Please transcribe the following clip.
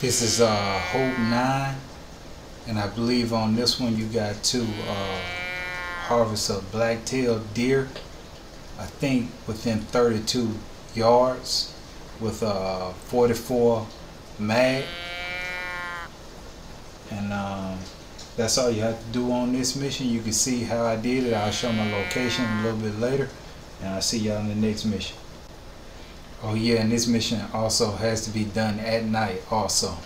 This is uh, Hope 9, and I believe on this one you got two uh, harvests of black-tailed deer. I think within 32 yards with a 44 mag. And um, that's all you have to do on this mission. You can see how I did it. I'll show my location a little bit later. And I'll see y'all in the next mission. Oh yeah, and this mission also has to be done at night also.